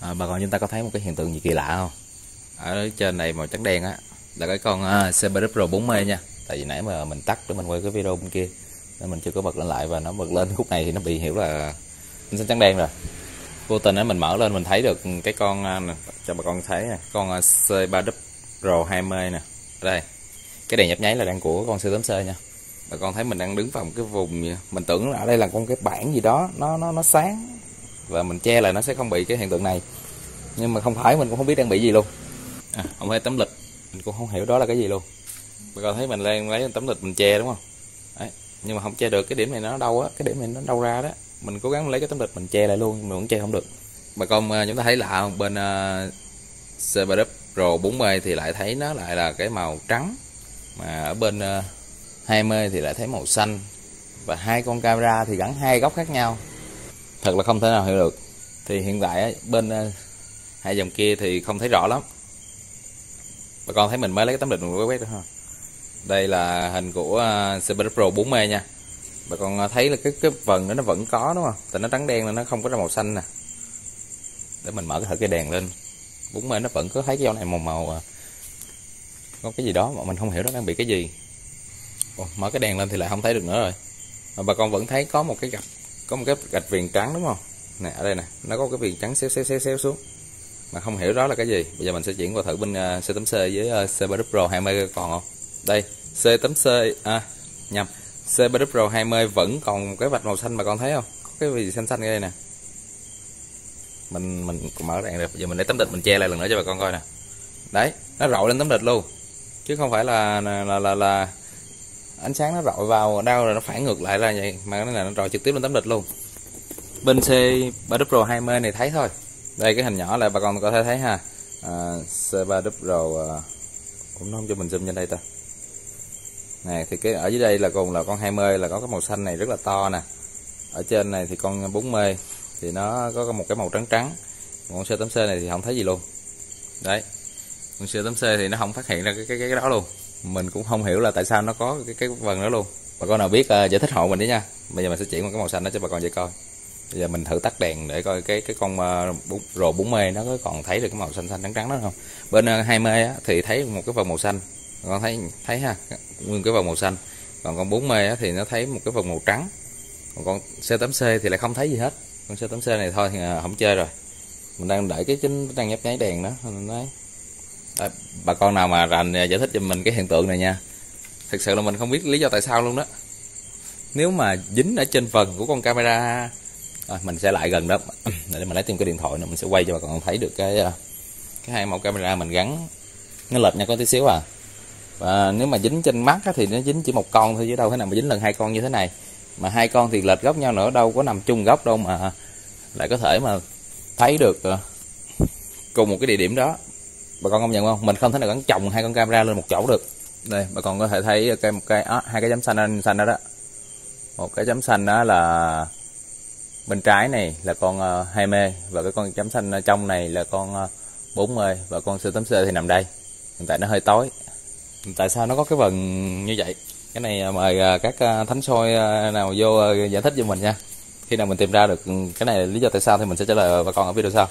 à, bà con chúng ta có thấy một cái hiện tượng gì kỳ lạ không? Ở trên này màu trắng đen á là cái con à, uh, CBR Pro 40 nha. Tại vì nãy mà mình tắt để mình quay cái video bên kia nên mình chưa có bật lên lại và nó bật lên khúc này thì nó bị hiểu là nó trắng đen rồi. Vô tình ấy mình mở lên mình thấy được cái con uh, cho bà con thấy nè con à, uh, C3 Pro 20 nè. Đây cái đèn nhấp nháy là đang của con C8C nha. Bà con thấy mình đang đứng vào một cái vùng gì? mình tưởng là ở đây là con cái bảng gì đó nó nó nó sáng và mình che lại nó sẽ không bị cái hiện tượng này. Nhưng mà không phải mình cũng không biết đang bị gì luôn. À, không phải tấm lịch. Mình cũng không hiểu đó là cái gì luôn. Bà con thấy mình đang lấy tấm lịch mình che đúng không? Đấy. nhưng mà không che được cái điểm này nó đâu á cái điểm này nó đâu ra đó. Mình cố gắng lấy cái tấm lịch mình che lại luôn nhưng mà vẫn che không được. Bà con à, chúng ta thấy lạ không? Bên uh, CBW Pro 40 thì lại thấy nó lại là cái màu trắng. Mà ở bên uh, 20 thì lại thấy màu xanh. Và hai con camera thì gắn hai góc khác nhau thật là không thể nào hiểu được. Thì hiện tại bên ờ, hai dòng kia thì không thấy rõ lắm. Bà con thấy mình mới lấy cái tấm lịch mình quét quét đó ha đây là hình của ờ, Cyber Pro 4M nha. Bà con ờ, thấy là cái cái vần đó nó vẫn có đúng không? Tại nó trắng đen là nó không có ra màu xanh nè. Để mình mở thử cái đèn lên. 4M nó vẫn có thấy cái dấu này màu màu à. có cái gì đó mà mình không hiểu nó đang bị cái gì. Ồ, mở cái đèn lên thì lại không thấy được nữa rồi. Mà bà con vẫn thấy có một cái gạch có một cái gạch viền trắng đúng không? Nè ở đây nè. Nó có cái viền trắng xéo xéo xéo xéo xuống. Mà không hiểu đó là cái gì. Bây giờ mình sẽ chuyển qua thử bên à, uh, C8C với à, uh, CBR Pro 20 còn không? Đây C8C à nhầm. CBR Pro 20 vẫn còn cái vạch màu xanh mà con thấy không? Có cái gì xanh xanh đây nè. Mình mình mở đèn được. Bây giờ mình lấy tấm địch mình che lại lần nữa cho bà con coi nè. Đấy nó rọi lên tấm địch luôn. Chứ không phải là là là, là, là ánh sáng nó rọi vào đâu rồi nó phản ngược lại ra vậy. Mà nó là nó rọi trực tiếp lên tấm địch luôn. Bên C 3 Pro 20 này thấy thôi. Đây cái hình nhỏ là bà con có thể thấy ha. À, C3 Pro à, cũng không cho mình zoom lên đây ta. Này thì cái ở dưới đây là cùng là con 20 là có cái màu xanh này rất là to nè. Ở trên này thì con 40 thì nó có một cái màu trắng trắng. Con C8C này thì không thấy gì luôn. Đấy. Con C8C thì nó không phát hiện ra cái cái cái đó luôn mình cũng không hiểu là tại sao nó có cái cái phần đó luôn. Bà con nào biết uh, giải thích hộ mình đi nha. Bây giờ mình sẽ chuyển qua cái màu xanh đó cho bà con dễ coi. Bây giờ mình thử tắt đèn để coi cái cái con uh, rồ 40 nó có còn thấy được cái màu xanh xanh trắng trắng đó không? Bên ờ, uh, 20 á, thì thấy một cái phần màu xanh. Con thấy thấy ha nguyên cái phần màu xanh. Còn con 40 á, thì nó thấy một cái phần màu trắng. Còn con C8C thì lại không thấy gì hết. Con C8C này thôi thì uh, không chơi rồi. Mình đang đợi cái chính đang nhấp nháy đèn đó mình nói Đấy, bà con nào mà rành à, giải thích cho mình cái hiện tượng này nha. Thực sự là mình không biết lý do tại sao luôn đó. Nếu mà dính ở trên phần của con camera à, mình sẽ lại gần đó. Để mình lấy thêm cái điện thoại nữa mình sẽ quay cho bà con thấy được cái à, cái hai mẫu camera mình gắn. Nó lệch nha có tí xíu à. Và nếu mà dính trên mắt thì nó dính chỉ một con thôi chứ đâu thế nào mà dính lần hai con như thế này. Mà hai con thì lệch góc nhau nữa đâu có nằm chung góc đâu mà lại có thể mà thấy được cùng một cái địa điểm đó bà con công nhận không? Mình không thể nào gắn chồng hai con camera lên một chỗ được. Đây bà con có thể thấy cái một cái hai cái chấm xanh xanh đó đó. Một cái chấm xanh đó là bên trái này là con ờ, uh, 20 và cái con chấm xanh trong này là con ờ, uh, 40 và con siêu tấm c thì nằm đây. Hiện tại nó hơi tối. Tại sao nó có cái vần như vậy? Cái này ờ, mời uh, các uh, thánh soi uh, nào vô uh, giải thích cho mình nha. Khi nào mình tìm ra được ừ, cái này lý do tại sao thì mình sẽ trả lời bà con ở video sau.